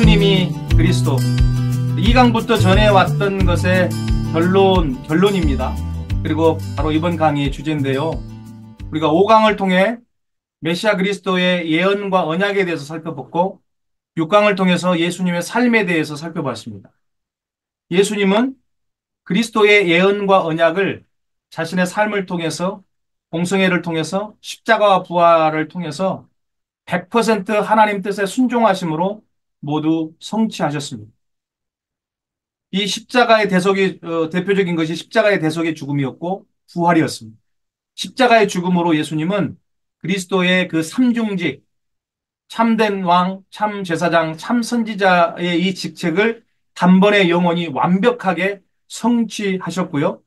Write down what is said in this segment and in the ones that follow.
예수님이 그리스도 2강부터 전해왔던 것의 결론, 결론입니다. 그리고 바로 이번 강의의 주제인데요. 우리가 5강을 통해 메시아 그리스도의 예언과 언약에 대해서 살펴봤고 6강을 통해서 예수님의 삶에 대해서 살펴봤습니다. 예수님은 그리스도의 예언과 언약을 자신의 삶을 통해서 공성회를 통해서 십자가와 부활을 통해서 100% 하나님 뜻에 순종하심으로 모두 성취하셨습니다. 이 십자가의 대속이 어, 대표적인 것이 십자가의 대속의 죽음이었고 부활이었습니다. 십자가의 죽음으로 예수님은 그리스도의 그 삼중직 참된 왕, 참 제사장, 참 선지자의 이 직책을 단번에 영원히 완벽하게 성취하셨고요.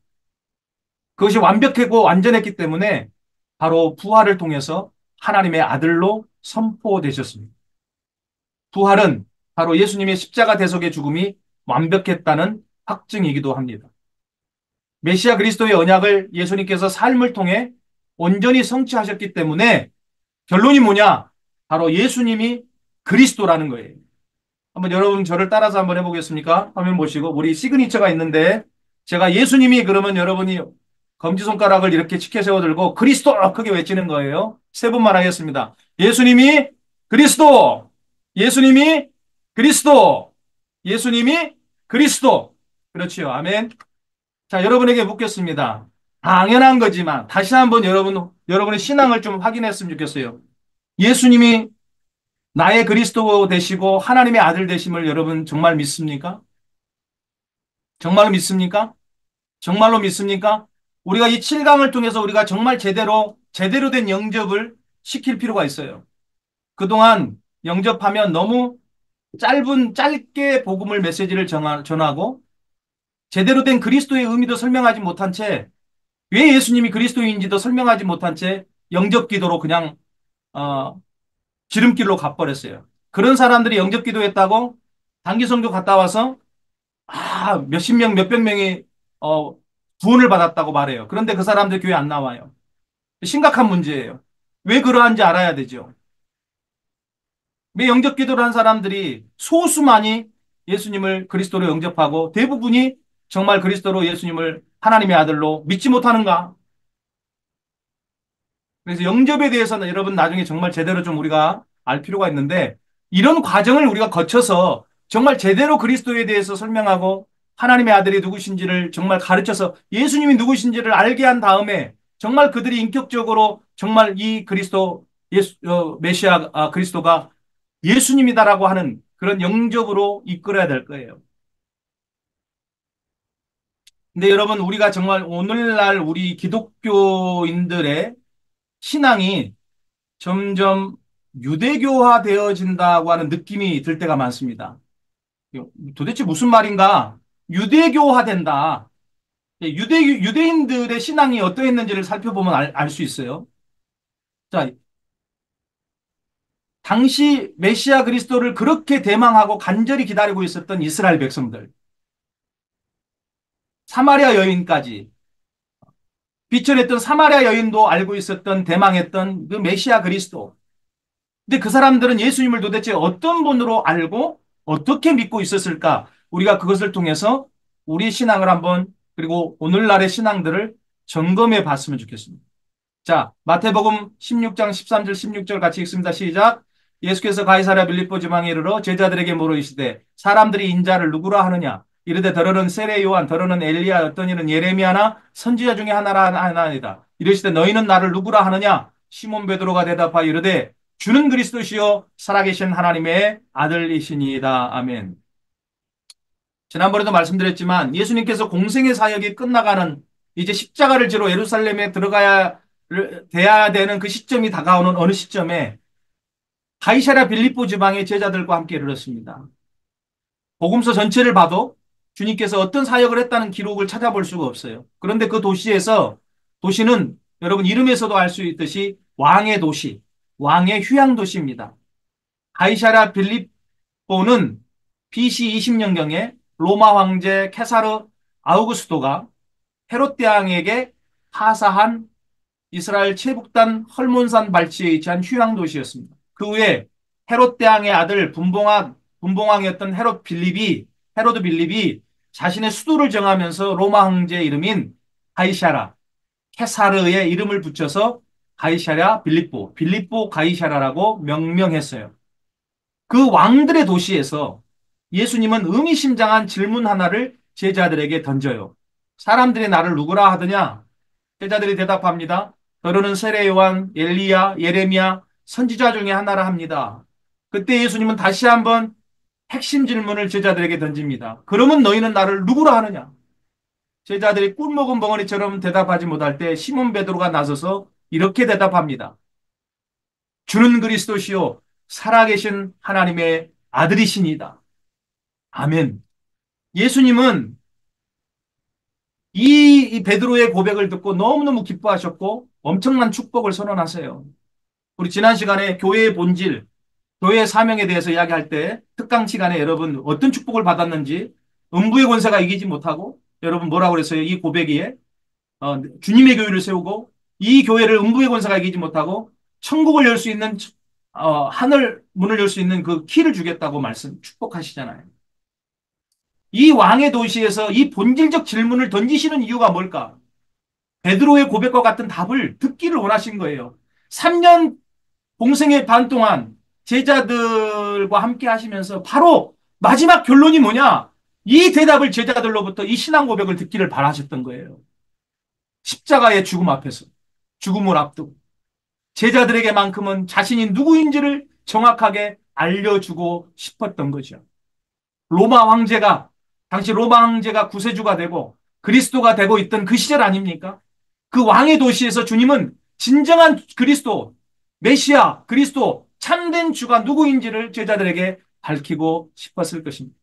그것이 완벽하고 완전했기 때문에 바로 부활을 통해서 하나님의 아들로 선포되셨습니다. 부활은 바로 예수님의 십자가 대속의 죽음이 완벽했다는 확증이기도 합니다. 메시아 그리스도의 언약을 예수님께서 삶을 통해 온전히 성취하셨기 때문에 결론이 뭐냐? 바로 예수님이 그리스도라는 거예요. 한번 여러분 저를 따라서 한번 해보겠습니까? 화면 보시고 우리 시그니처가 있는데 제가 예수님이 그러면 여러분이 검지손가락을 이렇게 치켜 세워 들고 그리스도 크게 외치는 거예요. 세 번만 하겠습니다. 예수님이 그리스도 예수님이 그리스도 예수님이 그리스도 그렇지요. 아멘. 자, 여러분에게 묻겠습니다. 당연한 거지만 다시 한번 여러분 여러분의 신앙을 좀 확인했으면 좋겠어요. 예수님이 나의 그리스도 되시고 하나님의 아들 되심을 여러분 정말 믿습니까? 정말로 믿습니까? 정말로 믿습니까? 우리가 이 7강을 통해서 우리가 정말 제대로 제대로 된 영접을 시킬 필요가 있어요. 그동안 영접하면 너무 짧은 짧게 복음을 메시지를 전하고 제대로 된 그리스도의 의미도 설명하지 못한 채 왜 예수님이 그리스도인지도 설명하지 못한 채 영접 기도로 그냥 어, 지름길로 가버렸어요. 그런 사람들이 영접 기도했다고 단기 성교 갔다 와서 아 몇십 명 몇백 명이 어, 구원을 받았다고 말해요. 그런데 그 사람들 교회 안 나와요. 심각한 문제예요. 왜 그러한지 알아야 되죠. 왜 영접 기도를 한 사람들이 소수만이 예수님을 그리스도로 영접하고 대부분이 정말 그리스도로 예수님을 하나님의 아들로 믿지 못하는가? 그래서 영접에 대해서는 여러분 나중에 정말 제대로 좀 우리가 알 필요가 있는데 이런 과정을 우리가 거쳐서 정말 제대로 그리스도에 대해서 설명하고 하나님의 아들이 누구신지를 정말 가르쳐서 예수님이 누구신지를 알게 한 다음에 정말 그들이 인격적으로 정말 이 그리스도 예수 어, 메시아 아, 그리스도가 예수님이다라고 하는 그런 영접으로 이끌어야 될 거예요. 근데 여러분 우리가 정말 오늘날 우리 기독교인들의 신앙이 점점 유대교화 되어진다고 하는 느낌이 들 때가 많습니다. 도대체 무슨 말인가? 유대교화 된다. 유대, 유대인들의 신앙이 어떠했는지를 살펴보면 알 수 있어요. 자, 당시 메시아 그리스도를 그렇게 대망하고 간절히 기다리고 있었던 이스라엘 백성들. 사마리아 여인까지 비천했던 사마리아 여인도 알고 있었던 대망했던 그 메시아 그리스도. 근데 그 사람들은 예수님을 도대체 어떤 분으로 알고 어떻게 믿고 있었을까? 우리가 그것을 통해서 우리 신앙을 한번 그리고 오늘날의 신앙들을 점검해 봤으면 좋겠습니다. 자, 마태복음 16장 13절 16절 같이 읽습니다. 시작. 예수께서 가이사랴 빌립보 지방에 이르러 제자들에게 물으시되 사람들이 인자를 누구라 하느냐? 이르되 더러는 세례 요한 더러는 엘리야 어떤 이는 예레미야나 선지자 중에 하나라 하나이다. 이르시되 너희는 나를 누구라 하느냐? 시몬 베드로가 대답하여 이르되 주는 그리스도시요 살아계신 하나님의 아들이시니이다. 아멘. 지난번에도 말씀드렸지만 예수님께서 공생의 사역이 끝나가는 이제 십자가를 지러 예루살렘에 들어가야 돼야 되는 그 시점이 다가오는 어느 시점에 가이사라 빌립보 지방의 제자들과 함께 이르렀습니다. 복음서 전체를 봐도 주님께서 어떤 사역을 했다는 기록을 찾아볼 수가 없어요. 그런데 그 도시에서 도시는 여러분 이름에서도 알 수 있듯이 왕의 도시, 왕의 휴양 도시입니다. 가이사라 빌립보는 BC 20년경에 로마 황제 케사르 아우구스토가 헤롯 대왕에게 하사한 이스라엘 최북단 헐몬산 발치에 위치한 휴양 도시였습니다. 그 후에 헤롯 대왕의 아들 분봉아 분봉왕이었던 헤롯 빌립이 헤로드 빌립이 자신의 수도를 정하면서 로마 황제 이름인 가이샤라 케사르의 이름을 붙여서 가이샤라 빌립보 빌립보 가이샤라라고 명명했어요. 그 왕들의 도시에서 예수님은 의미심장한 질문 하나를 제자들에게 던져요. 사람들이 나를 누구라 하더냐? 제자들이 대답합니다. 너로는 세례 요한, 엘리야, 예레미야, 선지자 중에 하나라 합니다. 그때 예수님은 다시 한번 핵심 질문을 제자들에게 던집니다. 그러면 너희는 나를 누구라 하느냐? 제자들이 꿀 먹은 벙어리처럼 대답하지 못할 때 시몬 베드로가 나서서 이렇게 대답합니다. 주는 그리스도시요 살아계신 하나님의 아들이시니다. 아멘. 예수님은 이 베드로의 고백을 듣고 너무너무 기뻐하셨고 엄청난 축복을 선언하세요. 우리 지난 시간에 교회의 본질, 교회의 사명에 대해서 이야기할 때 특강 시간에 여러분 어떤 축복을 받았는지 음부의 권세가 이기지 못하고 여러분 뭐라고 그랬어요? 이 고백에 어, 주님의 교회를 세우고 이 교회를 음부의 권세가 이기지 못하고 천국을 열 수 있는 어, 하늘 문을 열 수 있는 그 키를 주겠다고 말씀 축복하시잖아요. 이 왕의 도시에서 이 본질적 질문을 던지시는 이유가 뭘까? 베드로의 고백과 같은 답을 듣기를 원하신 거예요. 3년 공생의 반 동안 제자들과 함께 하시면서 바로 마지막 결론이 뭐냐? 이 대답을 제자들로부터 이 신앙 고백을 듣기를 바라셨던 거예요. 십자가의 죽음 앞에서 죽음을 앞두고 제자들에게만큼은 자신이 누구인지를 정확하게 알려주고 싶었던 거죠. 로마 황제가 당시 로마 황제가 구세주가 되고 그리스도가 되고 있던 그 시절 아닙니까? 그 왕의 도시에서 주님은 진정한 그리스도, 메시아, 그리스도, 참된 주가 누구인지를 제자들에게 밝히고 싶었을 것입니다.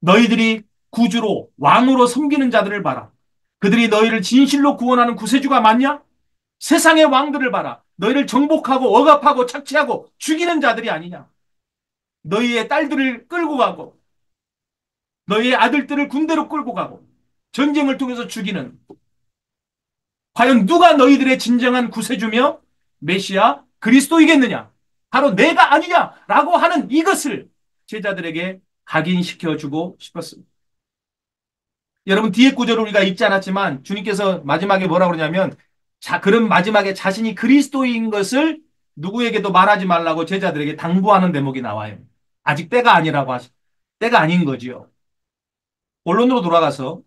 너희들이 구주로 왕으로 섬기는 자들을 봐라. 그들이 너희를 진실로 구원하는 구세주가 맞냐? 세상의 왕들을 봐라. 너희를 정복하고 억압하고 착취하고 죽이는 자들이 아니냐? 너희의 딸들을 끌고 가고 너희의 아들들을 군대로 끌고 가고 전쟁을 통해서 죽이는 과연 누가 너희들의 진정한 구세주며 메시아 그리스도이겠느냐? 바로 내가 아니냐라고 하는 이것을 제자들에게 각인시켜주고 싶었습니다. 여러분 뒤에 구절을 우리가 읽지 않았지만 주님께서 마지막에 뭐라고 그러냐면 자 그런 마지막에 자신이 그리스도인 것을 누구에게도 말하지 말라고 제자들에게 당부하는 대목이 나와요. 아직 때가 아니라고 하시 때가 아닌 거지요. 본론으로 돌아가서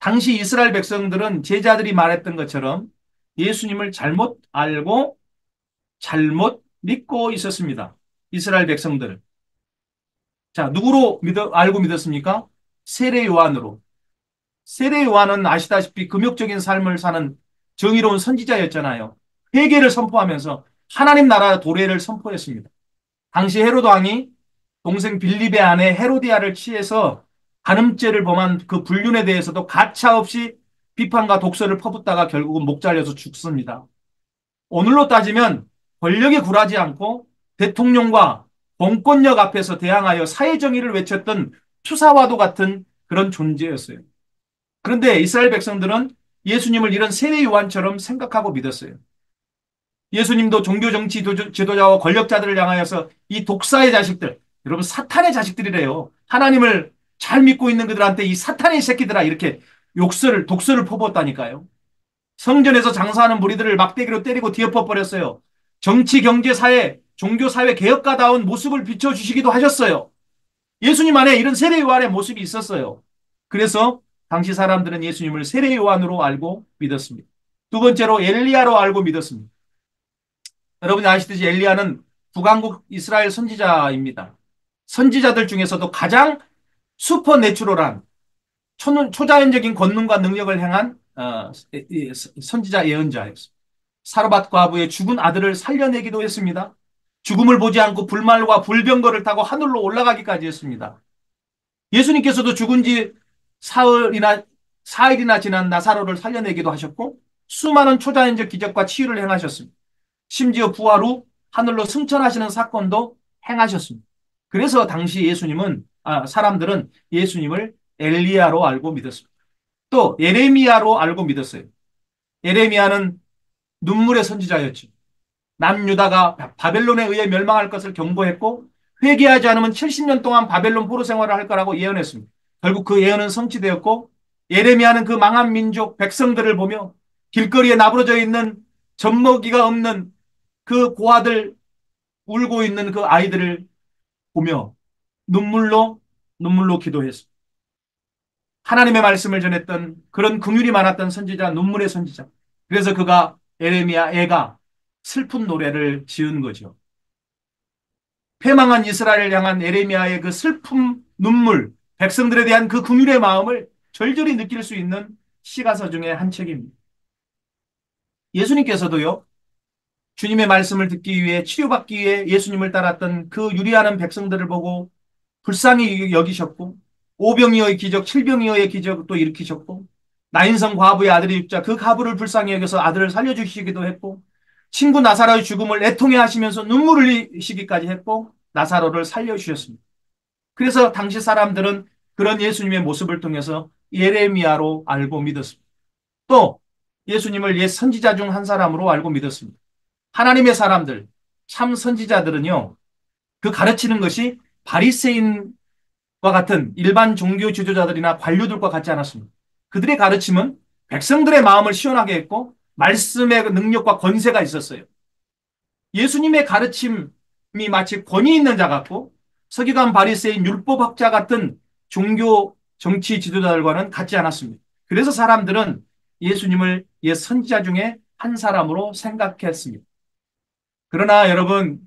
당시 이스라엘 백성들은 제자들이 말했던 것처럼 예수님을 잘못 알고 잘못 믿고 있었습니다. 이스라엘 백성들. 자, 누구로 믿어, 알고 믿었습니까? 세례 요한으로. 세례 요한은 아시다시피 금욕적인 삶을 사는 정의로운 선지자였잖아요. 회개를 선포하면서 하나님 나라 도래를 선포했습니다. 당시 헤롯 왕이 동생 빌립의 아내 헤로디아를 취해서 간음죄를 범한 그 불륜에 대해서도 가차없이 비판과 독설을 퍼붓다가 결국은 목 잘려서 죽습니다. 오늘로 따지면 권력에 굴하지 않고 대통령과 공권력 앞에서 대항하여 사회 정의를 외쳤던 투사와도 같은 그런 존재였어요. 그런데 이스라엘 백성들은 예수님을 이런 세례 요한처럼 생각하고 믿었어요. 예수님도 종교 정치 지도자와 권력자들을 향하여서 이 독사의 자식들, 여러분 사탄의 자식들이래요. 하나님을 잘 믿고 있는 그들한테 이 사탄의 새끼들아 이렇게 욕설을 독설을 퍼붓다니까요. 성전에서 장사하는 무리들을 막대기로 때리고 뒤엎어 버렸어요. 정치, 경제, 사회, 종교, 사회 개혁가다운 모습을 비춰주시기도 하셨어요. 예수님 안에 이런 세례 요한의 모습이 있었어요. 그래서 당시 사람들은 예수님을 세례 요한으로 알고 믿었습니다. 두 번째로 엘리야로 알고 믿었습니다. 여러분이 아시듯이 엘리야는 북왕국 이스라엘 선지자입니다. 선지자들 중에서도 가장 슈퍼내추럴한 초자연적인 권능과 능력을 행한 어, 선지자 예언자였습니다. 사르밧 과부의 죽은 아들을 살려내기도 했습니다. 죽음을 보지 않고 불말과 불병거를 타고 하늘로 올라가기까지 했습니다. 예수님께서도 죽은 지 사흘이나 사일이나 지난 나사로를 살려내기도 하셨고 수많은 초자연적 기적과 치유를 행하셨습니다. 심지어 부활 후 하늘로 승천하시는 사건도 행하셨습니다. 그래서 당시 예수님은 아, 사람들은 예수님을 엘리야로 알고 믿었습니다. 또 예레미야로 알고 믿었어요. 예레미야는 눈물의 선지자였죠. 남유다가 바벨론에 의해 멸망할 것을 경고했고 회개하지 않으면 70년 동안 바벨론 포로 생활을 할 거라고 예언했습니다. 결국 그 예언은 성취되었고 예레미야는 그 망한 민족 백성들을 보며 길거리에 나부러져 있는 젖먹이가 없는 그 고아들 울고 있는 그 아이들을 보며 눈물로 눈물로 기도했습니다. 하나님의 말씀을 전했던 그런 긍휼이 많았던 선지자 눈물의 선지자. 그래서 그가 에레미야 애가 슬픈 노래를 지은 거죠. 패망한 이스라엘을 향한 에레미야의 그 슬픔, 눈물, 백성들에 대한 그 긍휼의 마음을 절절히 느낄 수 있는 시가서 중에 한 책입니다. 예수님께서도요. 주님의 말씀을 듣기 위해 치료받기 위해 예수님을 따랐던 그 유리하는 백성들을 보고 불쌍히 여기셨고 오병이어의 기적, 칠병이어의 기적도 일으키셨고 나인성 과부의 아들이 육자 그 과부를 불쌍히 여겨서 아들을 살려주시기도 했고 친구 나사로의 죽음을 애통해 하시면서 눈물을 흘리시기까지 했고 나사로를 살려주셨습니다. 그래서 당시 사람들은 그런 예수님의 모습을 통해서 예레미야로 알고 믿었습니다. 또 예수님을 옛 선지자 중 한 사람으로 알고 믿었습니다. 하나님의 사람들, 참 선지자들은요, 그 가르치는 것이 바리새인과 같은 일반 종교 지도자들이나 관료들과 같지 않았습니다. 그들의 가르침은 백성들의 마음을 시원하게 했고 말씀의 능력과 권세가 있었어요. 예수님의 가르침이 마치 권위 있는 자 같고 서기관 바리새인 율법학자 같은 종교 정치 지도자들과는 같지 않았습니다. 그래서 사람들은 예수님을 옛 선지자 중에 한 사람으로 생각했습니다. 그러나 여러분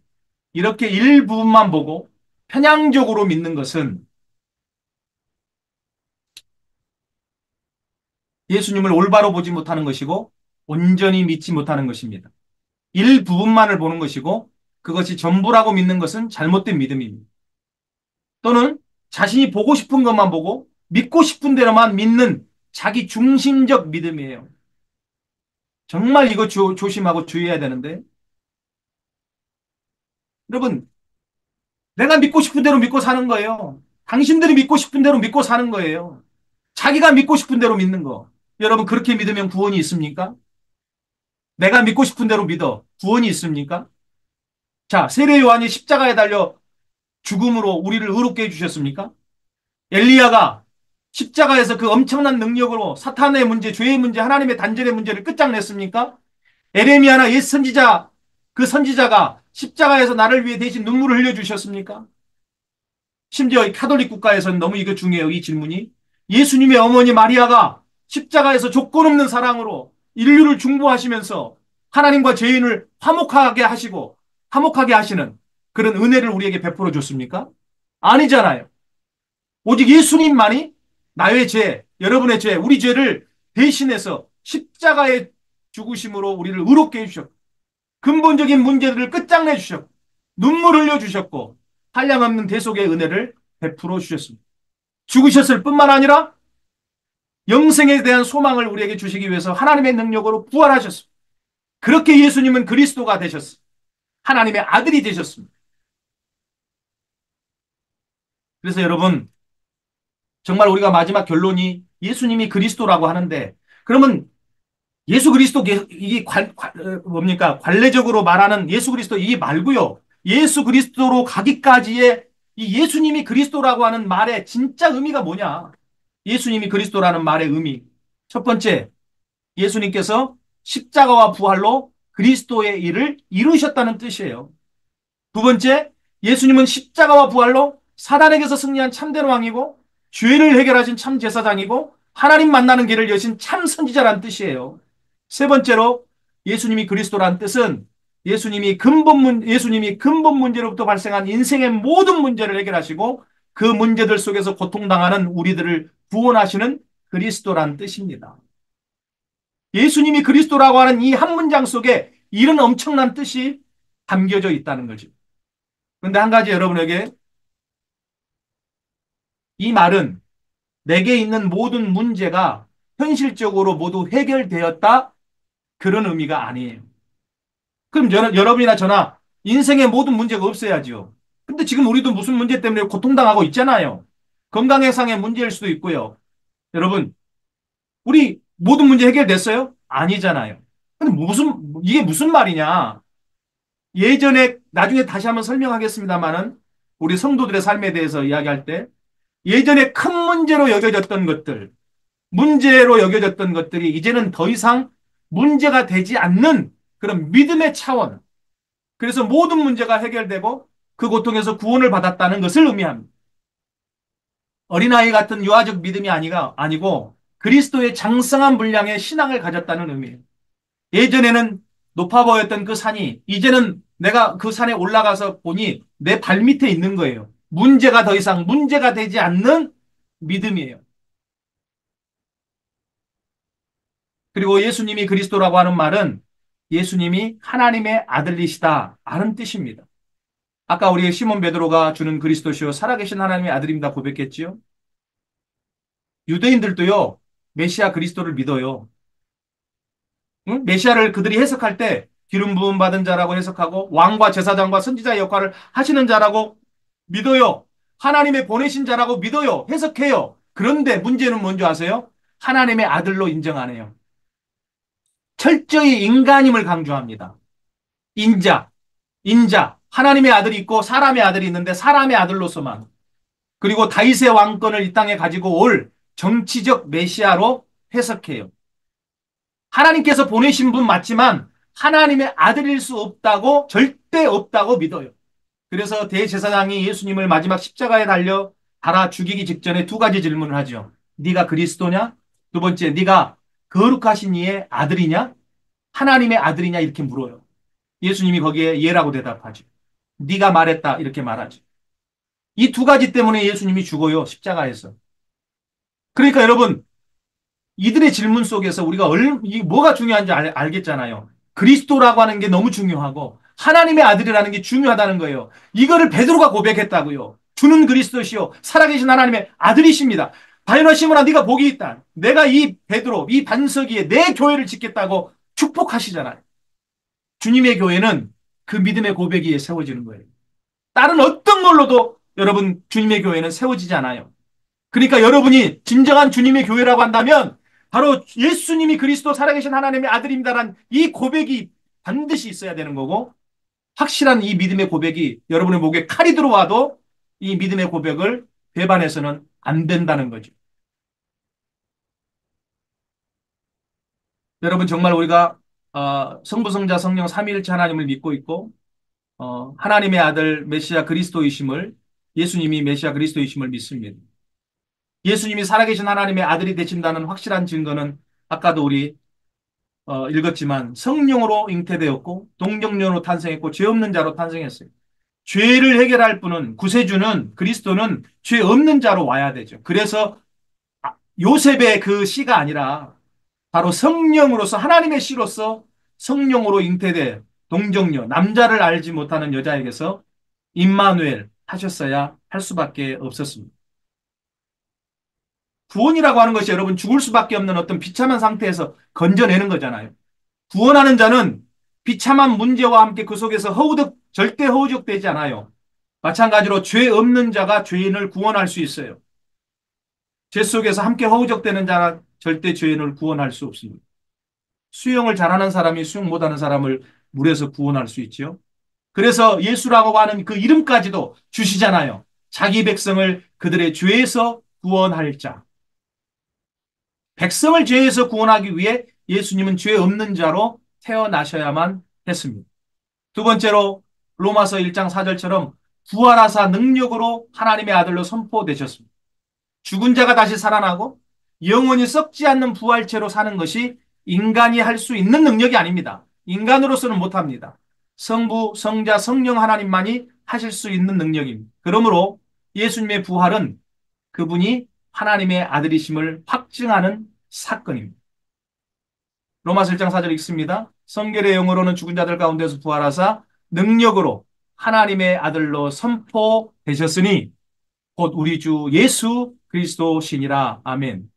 이렇게 일부분만 보고 편향적으로 믿는 것은 예수님을 올바로 보지 못하는 것이고 온전히 믿지 못하는 것입니다. 일부분만을 보는 것이고 그것이 전부라고 믿는 것은 잘못된 믿음입니다. 또는 자신이 보고 싶은 것만 보고 믿고 싶은 대로만 믿는 자기 중심적 믿음이에요. 정말 이거 조, 조심하고 주의해야 되는데 여러분 내가 믿고 싶은 대로 믿고 사는 거예요. 당신들이 믿고 싶은 대로 믿고 사는 거예요. 자기가 믿고 싶은 대로 믿는 거. 여러분 그렇게 믿으면 구원이 있습니까? 내가 믿고 싶은 대로 믿어. 구원이 있습니까? 자, 세례 요한이 십자가에 달려 죽음으로 우리를 의롭게 해주셨습니까? 엘리야가 십자가에서 그 엄청난 능력으로 사탄의 문제, 죄의 문제, 하나님의 단절의 문제를 끝장냈습니까? 에레미야나 옛 선지자, 그 선지자가 십자가에서 나를 위해 대신 눈물을 흘려주셨습니까? 심지어 카톨릭 국가에서는 너무 이거 중요해요. 이 질문이. 예수님의 어머니 마리아가 십자가에서 조건 없는 사랑으로 인류를 중보하시면서 하나님과 죄인을 화목하게 하시고 화목하게 하시는 그런 은혜를 우리에게 베풀어 줬습니까? 아니잖아요. 오직 예수님만이 나의 죄, 여러분의 죄, 우리 죄를 대신해서 십자가의 죽으심으로 우리를 의롭게 해주셨고 근본적인 문제들을 끝장내 주셨고 눈물 흘려 주셨고 한량없는 대속의 은혜를 베풀어 주셨습니다. 죽으셨을 뿐만 아니라 영생에 대한 소망을 우리에게 주시기 위해서 하나님의 능력으로 부활하셨습니다. 그렇게 예수님은 그리스도가 되셨습니다. 하나님의 아들이 되셨습니다. 그래서 여러분 정말 우리가 마지막 결론이 예수님이 그리스도라고 하는데 그러면 예수 그리스도 이게 관, 관, 뭡니까 관례적으로 말하는 예수 그리스도 이 말고요. 예수 그리스도로 가기까지의 이 예수님이 그리스도라고 하는 말의 진짜 의미가 뭐냐? 예수님이 그리스도라는 말의 의미. 첫 번째, 예수님께서 십자가와 부활로 그리스도의 일을 이루셨다는 뜻이에요. 두 번째, 예수님은 십자가와 부활로 사단에게서 승리한 참된 왕이고 죄를 해결하신 참 제사장이고 하나님 만나는 길을 여신 참 선지자란 뜻이에요. 세 번째로 예수님이 그리스도란 뜻은 예수님이 근본 문 예수님이 근본 문제로부터 발생한 인생의 모든 문제를 해결하시고 그 문제들 속에서 고통당하는 우리들을 구원하시는 그리스도란 뜻입니다. 예수님이 그리스도라고 하는 이 한 문장 속에 이런 엄청난 뜻이 담겨져 있다는 거죠. 그런데 한 가지 여러분에게 이 말은 내게 있는 모든 문제가 현실적으로 모두 해결되었다 그런 의미가 아니에요. 그럼 저, 여러분이나 저나 인생의 모든 문제가 없어야죠. 근데 지금 우리도 무슨 문제 때문에 고통당하고 있잖아요. 건강 해상의 문제일 수도 있고요. 여러분, 우리 모든 문제 해결됐어요? 아니잖아요. 근데 무슨, 이게 무슨 말이냐? 예전에, 나중에 다시 한번 설명하겠습니다만은 우리 성도들의 삶에 대해서 이야기할 때 예전에 큰 문제로 여겨졌던 것들, 문제로 여겨졌던 것들이 이제는 더 이상 문제가 되지 않는 그런 믿음의 차원. 그래서 모든 문제가 해결되고 그 고통에서 구원을 받았다는 것을 의미합니다. 어린아이 같은 유아적 믿음이 아니가, 아니고 그리스도의 장성한 분량의 신앙을 가졌다는 의미예요. 예전에는 높아 보였던 그 산이 이제는 내가 그 산에 올라가서 보니 내 발밑에 있는 거예요. 문제가 더 이상 문제가 되지 않는 믿음이에요. 그리고 예수님이 그리스도라고 하는 말은 예수님이 하나님의 아들이시다 하는 뜻입니다. 아까 우리 시몬 베드로가 주는 그리스도시요 살아계신 하나님의 아들입니다 고백했지요. 유대인들도요 메시아 그리스도를 믿어요. 응? 메시아를 그들이 해석할 때 기름 부음 받은 자라고 해석하고 왕과 제사장과 선지자의 역할을 하시는 자라고 믿어요. 하나님의 보내신 자라고 믿어요. 해석해요. 그런데 문제는 뭔지 아세요? 하나님의 아들로 인정 안 해요. 철저히 인간임을 강조합니다. 인자, 인자, 하나님의 아들이 있고 사람의 아들이 있는데 사람의 아들로서만 그리고 다윗의 왕권을 이 땅에 가지고 올 정치적 메시아로 해석해요. 하나님께서 보내신 분 맞지만 하나님의 아들일 수 없다고 절대 없다고 믿어요. 그래서 대제사장이 예수님을 마지막 십자가에 달려 달아 죽이기 직전에 두 가지 질문을 하죠. 네가 그리스도냐? 두 번째, 네가 거룩하신 이의 아들이냐? 하나님의 아들이냐? 이렇게 물어요. 예수님이 거기에 예라고 대답하죠. 네가 말했다 이렇게 말하죠. 이두 가지 때문에 예수님이 죽어요. 십자가에서. 그러니까 여러분 이들의 질문 속에서 우리가 얼, 뭐가 중요한지 알, 알겠잖아요. 그리스도라고 하는 게 너무 중요하고 하나님의 아들이라는 게 중요하다는 거예요. 이거를 베드로가 고백했다고요. 주는 그리스도시요 살아계신 하나님의 아들이십니다. 바요나 시몬아 네가 복이 있다. 내가 이 베드로 이 반석이에 내 교회를 짓겠다고 축복하시잖아요. 주님의 교회는 그 믿음의 고백이 세워지는 거예요. 다른 어떤 걸로도 여러분 주님의 교회는 세워지지 않아요. 그러니까 여러분이 진정한 주님의 교회라고 한다면 바로 예수님이 그리스도 살아계신 하나님의 아들입니다란 이 고백이 반드시 있어야 되는 거고 확실한 이 믿음의 고백이 여러분의 목에 칼이 들어와도 이 믿음의 고백을 배반해서는 안 된다는 거죠. 여러분 정말 우리가 어, 성부 성자 성령 삼위일체 하나님을 믿고 있고 어, 하나님의 아들 메시아 그리스도이심을 예수님이 메시아 그리스도이심을 믿습니다. 예수님이 살아계신 하나님의 아들이 되신다는 확실한 증거는 아까도 우리 어, 읽었지만 성령으로 잉태되었고 동정녀로 탄생했고 죄 없는 자로 탄생했어요. 죄를 해결할 분은 구세주는 그리스도는 죄 없는 자로 와야 되죠. 그래서 아, 요셉의 그 씨가 아니라 바로 성령으로서 하나님의 씨로서 성령으로 잉태돼 동정녀 남자를 알지 못하는 여자에게서 임마누엘 하셨어야 할 수밖에 없었습니다. 구원이라고 하는 것이 여러분 죽을 수밖에 없는 어떤 비참한 상태에서 건져내는 거잖아요. 구원하는 자는 비참한 문제와 함께 그 속에서 허우득 절대 허우적되지 않아요. 마찬가지로 죄 없는 자가 죄인을 구원할 수 있어요. 죄 속에서 함께 허우적되는 자가 절대 죄인을 구원할 수 없습니다. 수영을 잘하는 사람이 수영 못하는 사람을 물에서 구원할 수 있죠. 그래서 예수라고 하는 그 이름까지도 주시잖아요. 자기 백성을 그들의 죄에서 구원할 자. 백성을 죄에서 구원하기 위해 예수님은 죄 없는 자로 태어나셔야만 했습니다. 두 번째로 로마서 1장 4절처럼 부활하사 능력으로 하나님의 아들로 선포되셨습니다. 죽은 자가 다시 살아나고 영원히 썩지 않는 부활체로 사는 것이 인간이 할 수 있는 능력이 아닙니다. 인간으로서는 못합니다. 성부, 성자, 성령 하나님만이 하실 수 있는 능력입니다. 그러므로 예수님의 부활은 그분이 하나님의 아들이심을 확증하는 사건입니다. 로마서 1장 4절 읽습니다. 성결의 영으로는 죽은 자들 가운데서 부활하사 능력으로 하나님의 아들로 선포되셨으니 곧 우리 주 예수 그리스도시니라. 아멘.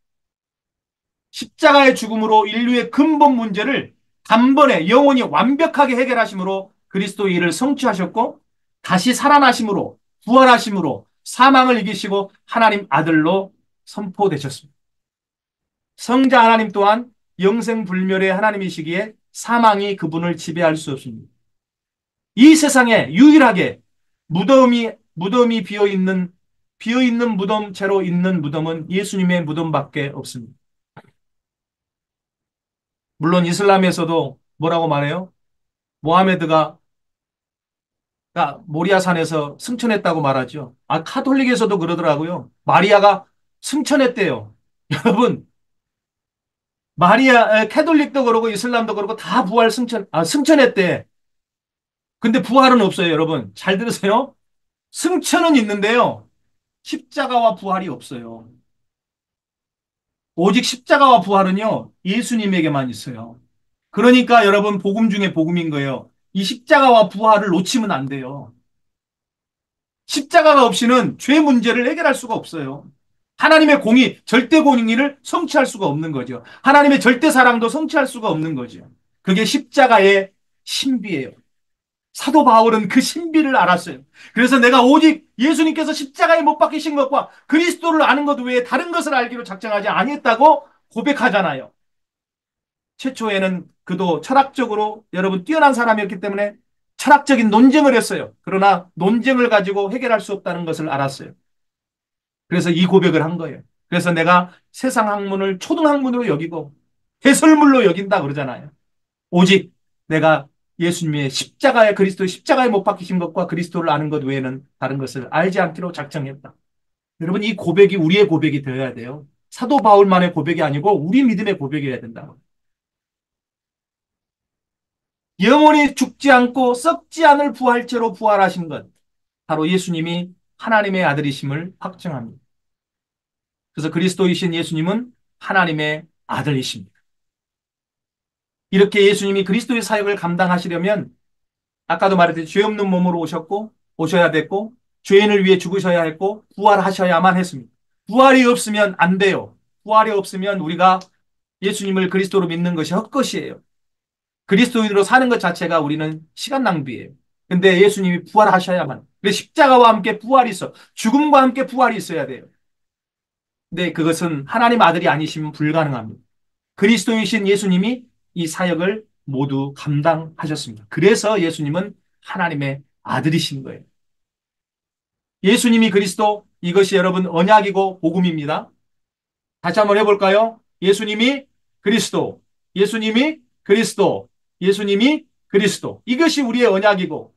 십자가의 죽음으로 인류의 근본 문제를 단번에 영원히 완벽하게 해결하심으로 그리스도의 일을 성취하셨고 다시 살아나심으로 부활하심으로 사망을 이기시고 하나님 아들로 선포되셨습니다. 성자 하나님 또한 영생 불멸의 하나님이시기에 사망이 그분을 지배할 수 없습니다. 이 세상에 유일하게 무덤이 무덤이 비어 있는 비어 있는 무덤 채로 있는 무덤은 예수님의 무덤밖에 없습니다. 물론 이슬람에서도 뭐라고 말해요? 모하메드가 모리아 산에서 승천했다고 말하죠. 아 카톨릭에서도 그러더라고요. 마리아가 승천했대요. 여러분 마리아 캐톨릭도 그러고 이슬람도 그러고 다 부활 승천 아 승천했대. 근데 부활은 없어요, 여러분. 잘 들으세요. 승천은 있는데요. 십자가와 부활이 없어요. 오직 십자가와 부활은요, 예수님에게만 있어요. 그러니까 여러분, 복음 중에 복음인 거예요. 이 십자가와 부활을 놓치면 안 돼요. 십자가가 없이는 죄 문제를 해결할 수가 없어요. 하나님의 공의, 절대 공의를 성취할 수가 없는 거죠. 하나님의 절대 사랑도 성취할 수가 없는 거죠. 그게 십자가의 신비예요. 사도 바울은 그 신비를 알았어요. 그래서 내가 오직 예수님께서 십자가에 못 박히신 것과 그리스도를 아는 것 외에 다른 것을 알기로 작정하지 아니했다고 고백하잖아요. 최초에는 그도 철학적으로 여러분 뛰어난 사람이었기 때문에 철학적인 논쟁을 했어요. 그러나 논쟁을 가지고 해결할 수 없다는 것을 알았어요. 그래서 이 고백을 한 거예요. 그래서 내가 세상 학문을 초등 학문으로 여기고 해설물로 여긴다 그러잖아요. 오직 내가 예수님의 십자가에 그리스도의 십자가에 못 박히신 것과 그리스도를 아는 것 외에는 다른 것을 알지 않기로 작정했다. 여러분 이 고백이 우리의 고백이 되어야 돼요. 사도 바울만의 고백이 아니고 우리 믿음의 고백이어야 된다. 영원히 죽지 않고 썩지 않을 부활체로 부활하신 것 바로 예수님이 하나님의 아들이심을 확증합니다. 그래서 그리스도이신 예수님은 하나님의 아들이십니다. 이렇게 예수님이 그리스도의 사역을 감당하시려면 아까도 말했듯이 죄 없는 몸으로 오셨고 오셔야 됐고 죄인을 위해 죽으셔야 했고 부활하셔야만 했습니다. 부활이 없으면 안 돼요. 부활이 없으면 우리가 예수님을 그리스도로 믿는 것이 헛것이에요. 그리스도인으로 사는 것 자체가 우리는 시간 낭비예요. 근데 예수님이 부활하셔야만. 그 십자가와 함께 부활이 있어. 죽음과 함께 부활이 있어야 돼요. 근데 그것은 하나님 아들이 아니시면 불가능합니다. 그리스도이신 예수님이 이 사역을 모두 감당하셨습니다. 그래서 예수님은 하나님의 아들이신 거예요. 예수님이 그리스도 이것이 여러분 언약이고 복음입니다. 다시 한번 해볼까요? 예수님이 그리스도, 예수님이 그리스도, 예수님이 그리스도. 이것이 우리의 언약이고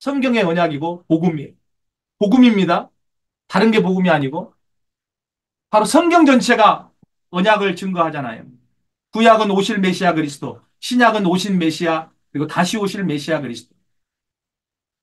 성경의 언약이고 복음이에요. 복음입니다. 다른 게 복음이 아니고 바로 성경 전체가 언약을 증거하잖아요. 구약은 오실 메시아 그리스도, 신약은 오신 메시아, 그리고 다시 오실 메시아 그리스도.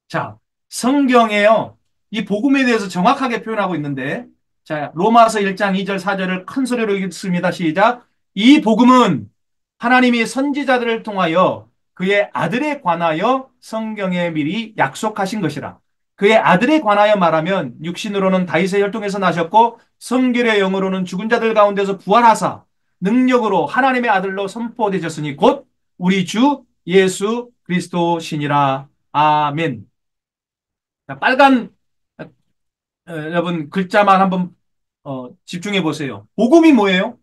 자, 성경에요. 이 복음에 대해서 정확하게 표현하고 있는데, 자, 로마서 1장 2절 4절을 큰 소리로 읽습니다. 시작. 이 복음은 하나님이 선지자들을 통하여 그의 아들에 관하여 성경에 미리 약속하신 것이라. 그의 아들에 관하여 말하면 육신으로는 다윗의 혈통에서 나셨고 성결의 영으로는 죽은 자들 가운데서 부활하사 능력으로 하나님의 아들로 선포되셨으니 곧 우리 주 예수 그리스도시니라. 아멘. 빨간 어, 여러분 글자만 한번 어, 집중해 보세요. 복음이 뭐예요?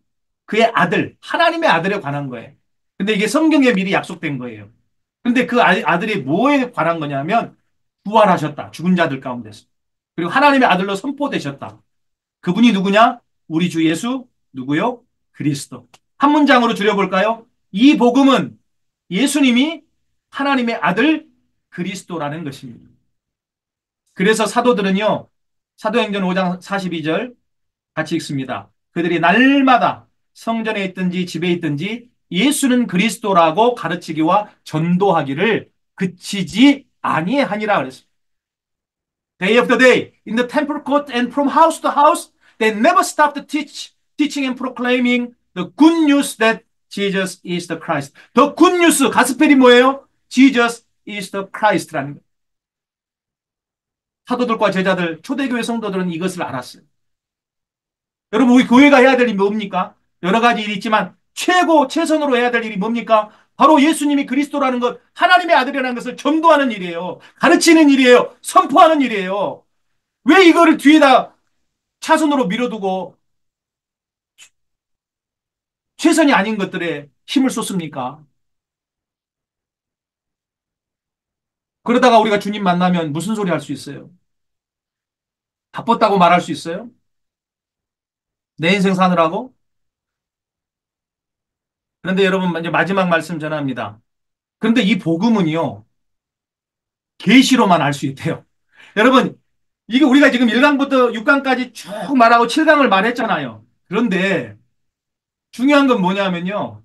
그의 아들, 하나님의 아들에 관한 거예요. 근데 이게 성경에 미리 약속된 거예요. 근데 그 아들이 뭐에 관한 거냐면 부활하셨다. 죽은 자들 가운데서. 그리고 하나님의 아들로 선포되셨다. 그분이 누구냐? 우리 주 예수 누구요? 그리스도. 한 문장으로 줄여볼까요? 이 복음은 예수님이 하나님의 아들 그리스도라는 것입니다. 그래서 사도들은요, 사도행전 5장 42절 같이 읽습니다. 그들이 날마다 성전에 있든지 집에 있든지 예수는 그리스도라고 가르치기와 전도하기를 그치지 아니하니라 그랬습니다. Day after day, in the temple court and from house to house, they never stopped to teach teaching and proclaiming the good news that Jesus is the Christ. The good news, 가스펠이 뭐예요? Jesus is the Christ라는 거. 사도들과 제자들, 초대교회 성도들은 이것을 알았어요. 여러분, 우리 교회가 해야 될 일이 뭡니까? 여러 가지 일이 있지만 최고, 최선으로 해야 될 일이 뭡니까? 바로 예수님이 그리스도라는 것, 하나님의 아들이라는 것을 전도하는 일이에요. 가르치는 일이에요. 선포하는 일이에요. 왜 이거를 뒤에다 차선으로 밀어두고 최선이 아닌 것들에 힘을 쏟습니까? 그러다가 우리가 주님 만나면 무슨 소리 할 수 있어요? 바빴다고 말할 수 있어요? 내 인생 사느라고? 그런데 여러분 이제 마지막 말씀 전합니다. 그런데 이 복음은요. 계시로만 알 수 있대요. 여러분 이게 우리가 지금 1강부터 6강까지 쭉 말하고 7강을 말했잖아요. 그런데 중요한 건 뭐냐면요.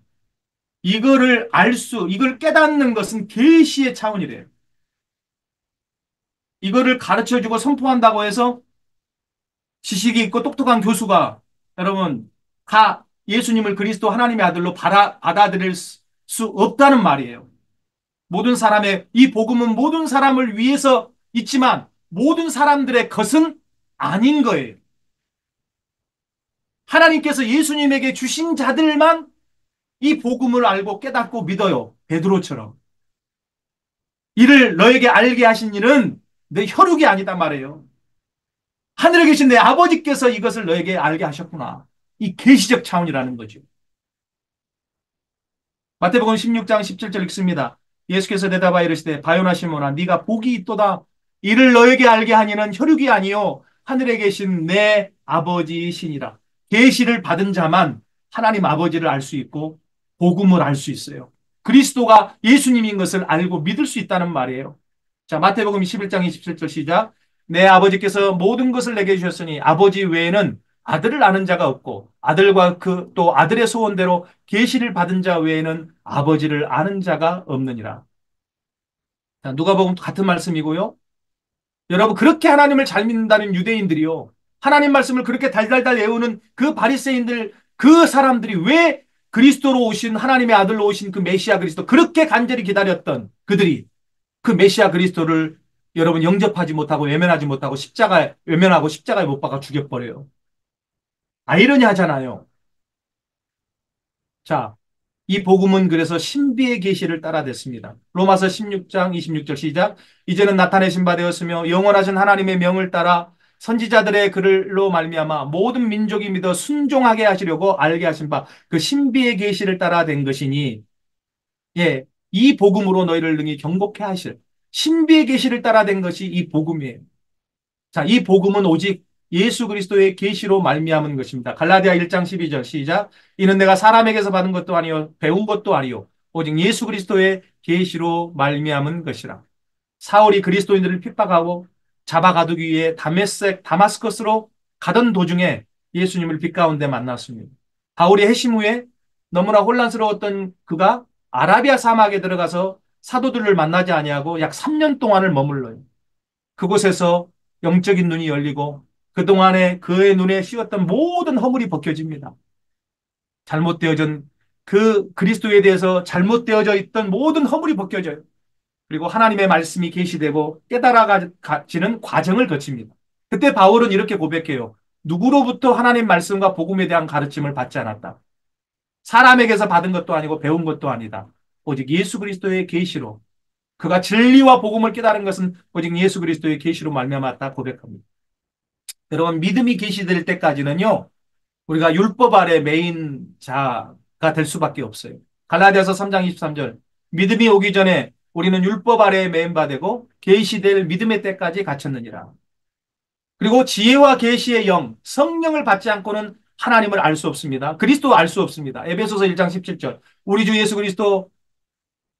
이거를 알 수, 이걸 깨닫는 것은 계시의 차원이래요. 이거를 가르쳐 주고 선포한다고 해서 지식이 있고 똑똑한 교수가 여러분 다 예수님을 그리스도 하나님의 아들로 받아, 받아들일 수 없다는 말이에요. 모든 사람의 이 복음은 모든 사람을 위해서 있지만 모든 사람들의 것은 아닌 거예요. 하나님께서 예수님에게 주신 자들만 이 복음을 알고 깨닫고 믿어요. 베드로처럼. 이를 너에게 알게 하신 일은 내 혈육이 아니다 말이에요. 하늘에 계신 내 아버지께서 이것을 너에게 알게 하셨구나. 이 계시적 차원이라는 거죠. 마태복음 16장 17절 읽습니다. 예수께서 대답하여 이르시되 바요나 시몬아 네가 복이 있도다. 이를 너에게 알게 하니는 혈육이 아니요 하늘에 계신 내 아버지이시니라. 계시를 받은 자만 하나님 아버지를 알 수 있고 복음을 알 수 있어요. 그리스도가 예수님인 것을 알고 믿을 수 있다는 말이에요. 자, 마태복음 21장 27절 시작. 내 아버지께서 모든 것을 내게 주셨으니 아버지 외에는 아들을 아는 자가 없고 아들과 그 또 아들의 소원대로 계시를 받은 자 외에는 아버지를 아는 자가 없느니라. 자, 누가복음 같은 말씀이고요. 여러분 그렇게 하나님을 잘 믿는다는 유대인들이요. 하나님 말씀을 그렇게 달달달 외우는 그 바리새인들 그 사람들이 왜 그리스도로 오신 하나님의 아들로 오신 그 메시아 그리스도 그렇게 간절히 기다렸던 그들이 그 메시아 그리스도를 여러분 영접하지 못하고 외면하지 못하고 십자가에 외면하고 십자가에 못 박아 죽여버려요. 아이러니 하잖아요. 자, 이 복음은 그래서 신비의 계시를 따라댔습니다. 로마서 16장 26절 시작. 이제는 나타내신 바 되었으며 영원하신 하나님의 명을 따라 선지자들의 글로 말미암아 모든 민족이 믿어 순종하게 하시려고 알게 하신 바 그 신비의 계시를 따라 된 것이니 예, 이 복음으로 너희를 능히 경고케 하실 신비의 계시를 따라 된 것이 이 복음이에요. 자, 이 복음은 오직 예수 그리스도의 계시로 말미암은 것입니다. 갈라디아 1장 12절 시작. 이는 내가 사람에게서 받은 것도 아니요 배운 것도 아니요 오직 예수 그리스도의 계시로 말미암은 것이라. 사울이 그리스도인들을 핍박하고 잡아가두기 위해 다메섹 다마스커스로 가던 도중에 예수님을 빛 가운데 만났습니다. 바울이 해심 후에 너무나 혼란스러웠던 그가 아라비아 사막에 들어가서 사도들을 만나지 아니하고 약 3년 동안을 머물러요. 그곳에서 영적인 눈이 열리고 그동안에 그의 눈에 씌웠던 모든 허물이 벗겨집니다. 잘못되어진 그 그리스도에 대해서 잘못되어져 있던 모든 허물이 벗겨져요. 그리고 하나님의 말씀이 계시되고 깨달아지는 과정을 거칩니다. 그때 바울은 이렇게 고백해요. 누구로부터 하나님 말씀과 복음에 대한 가르침을 받지 않았다. 사람에게서 받은 것도 아니고 배운 것도 아니다. 오직 예수 그리스도의 계시로 그가 진리와 복음을 깨달은 것은 오직 예수 그리스도의 계시로 말미암았다 고백합니다. 여러분 믿음이 계시될 때까지는요. 우리가 율법 아래 메인 자가 될 수밖에 없어요. 갈라디아서 3장 23절 믿음이 오기 전에 우리는 율법 아래에 메인바 되고 계시될 믿음의 때까지 갇혔느니라. 그리고 지혜와 계시의 영, 성령을 받지 않고는 하나님을 알 수 없습니다. 그리스도 알 수 없습니다. 에베소서 1장 17절. 우리 주 예수 그리스도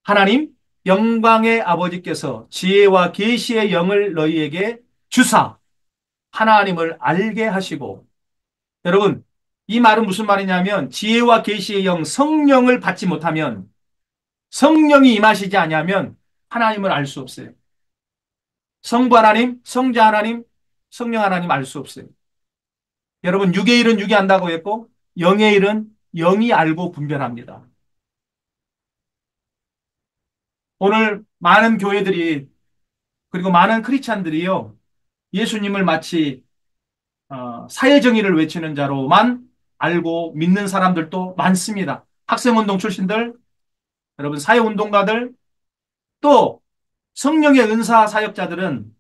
하나님 영광의 아버지께서 지혜와 계시의 영을 너희에게 주사 하나님을 알게 하시고 여러분 이 말은 무슨 말이냐면 지혜와 계시의 영 성령을 받지 못하면 성령이 임하시지 아니하면 하나님을 알 수 없어요. 성부 하나님, 성자 하나님, 성령 하나님 알 수 없어요. 여러분 육의 일은 육이 안다고 했고 영의 일은 영이 알고 분별합니다. 오늘 많은 교회들이 그리고 많은 크리스찬들이요 예수님을 마치 어, 사회 정의를 외치는 자로만 알고 믿는 사람들도 많습니다. 학생운동 출신들, 여러분 사회운동가들, 또 성령의 은사 사역자들은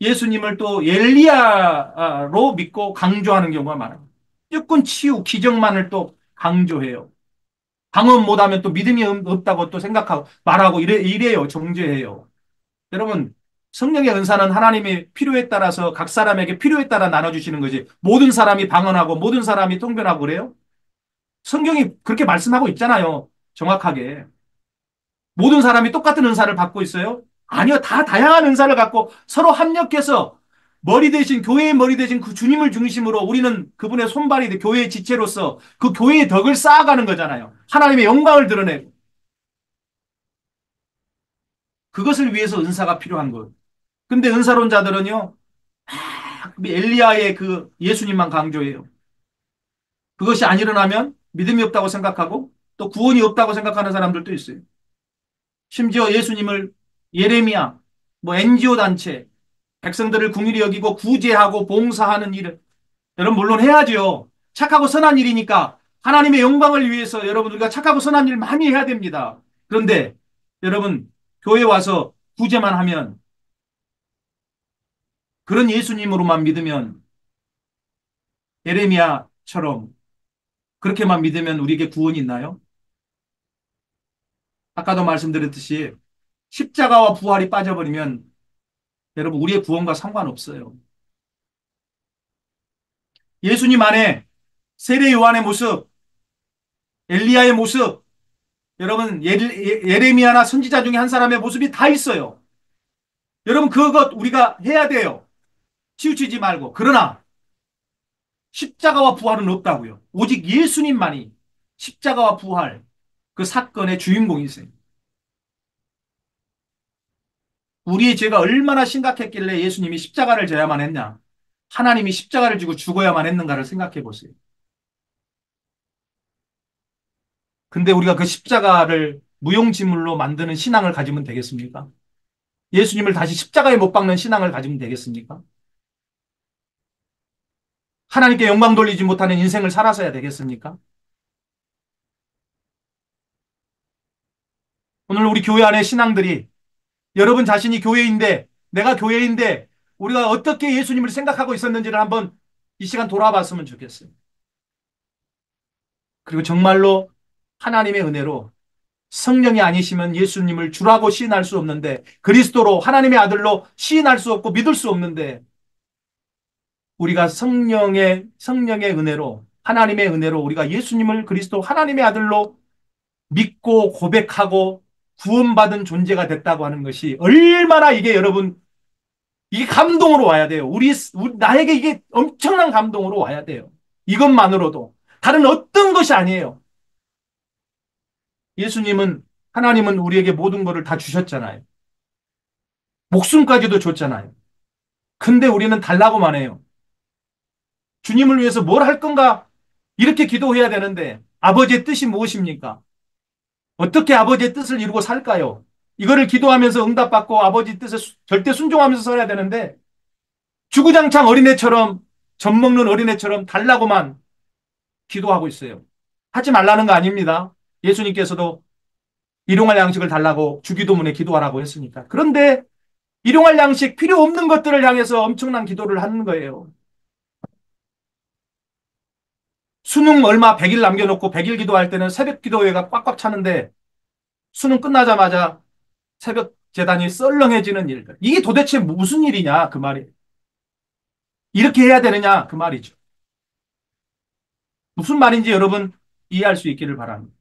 예수님을 또 엘리야로 믿고 강조하는 경우가 많아요. 무조건 치유, 기적만을 또 강조해요. 방언 못하면 또 믿음이 없다고 또 생각하고 말하고 이래, 이래요. 정죄해요. 여러분 성령의 은사는 하나님의 필요에 따라서 각 사람에게 필요에 따라 나눠주시는 거지. 모든 사람이 방언하고 모든 사람이 통변하고 그래요? 성경이 그렇게 말씀하고 있잖아요. 정확하게. 모든 사람이 똑같은 은사를 받고 있어요? 아니요. 다 다양한 은사를 갖고 서로 합력해서 머리 대신 교회의 머리 대신 그 주님을 중심으로 우리는 그분의 손발이 교회의 지체로서 그 교회의 덕을 쌓아가는 거잖아요. 하나님의 영광을 드러내고. 그것을 위해서 은사가 필요한 것. 근데 은사론자들은요, 아, 엘리야의 그 예수님만 강조해요. 그것이 안 일어나면 믿음이 없다고 생각하고 또 구원이 없다고 생각하는 사람들도 있어요. 심지어 예수님을 예레미야, 뭐 NGO 단체, 백성들을 궁일이 여기고 구제하고 봉사하는 일을 여러분 물론 해야죠. 착하고 선한 일이니까 하나님의 영광을 위해서 여러분 우리가 착하고 선한 일 많이 해야 됩니다. 그런데 여러분 교회 와서 구제만 하면 그런 예수님으로만 믿으면 예레미야처럼 그렇게만 믿으면 우리에게 구원이 있나요? 아까도 말씀드렸듯이 십자가와 부활이 빠져버리면 여러분 우리의 구원과 상관없어요. 예수님 안에 세례 요한의 모습, 엘리야의 모습, 여러분 예레미야나 선지자 중에 한 사람의 모습이 다 있어요. 여러분 그것 우리가 해야 돼요. 치우치지 말고. 그러나 십자가와 부활은 없다고요. 오직 예수님만이 십자가와 부활 그 사건의 주인공이세요. 우리의 죄가 얼마나 심각했길래 예수님이 십자가를 져야만 했냐? 하나님이 십자가를 지고 죽어야만 했는가를 생각해 보세요. 근데 우리가 그 십자가를 무용지물로 만드는 신앙을 가지면 되겠습니까? 예수님을 다시 십자가에 못 박는 신앙을 가지면 되겠습니까? 하나님께 영광 돌리지 못하는 인생을 살아서야 되겠습니까? 오늘 우리 교회 안에 신앙들이 여러분 자신이 교회인데 내가 교회인데 우리가 어떻게 예수님을 생각하고 있었는지를 한번 이 시간 돌아봤으면 좋겠어요. 그리고 정말로 하나님의 은혜로 성령이 아니시면 예수님을 주라고 시인할 수 없는데 그리스도로 하나님의 아들로 시인할 수 없고 믿을 수 없는데 우리가 성령의 성령의 은혜로 하나님의 은혜로 우리가 예수님을 그리스도 하나님의 아들로 믿고 고백하고 구원받은 존재가 됐다고 하는 것이 얼마나 이게 여러분 이게 감동으로 와야 돼요. 우리 나에게 이게 엄청난 감동으로 와야 돼요. 이것만으로도 다른 어떤 것이 아니에요. 예수님은 하나님은 우리에게 모든 것을 다 주셨잖아요. 목숨까지도 줬잖아요. 근데 우리는 달라고만 해요. 주님을 위해서 뭘 할 건가? 이렇게 기도해야 되는데 아버지의 뜻이 무엇입니까? 어떻게 아버지의 뜻을 이루고 살까요? 이거를 기도하면서 응답받고 아버지 뜻에 절대 순종하면서 살아야 되는데 주구장창 어린애처럼 젖 먹는 어린애처럼 달라고만 기도하고 있어요. 하지 말라는 거 아닙니다. 예수님께서도 일용할 양식을 달라고 주기도문에 기도하라고 했으니까. 그런데 일용할 양식 필요 없는 것들을 향해서 엄청난 기도를 하는 거예요. 수능 얼마 100일 남겨놓고 100일 기도할 때는 새벽 기도회가 꽉꽉 차는데 수능 끝나자마자 새벽 재단이 썰렁해지는 일들. 이게 도대체 무슨 일이냐 그 말이. 이렇게 해야 되느냐 그 말이죠. 무슨 말인지 여러분 이해할 수 있기를 바랍니다.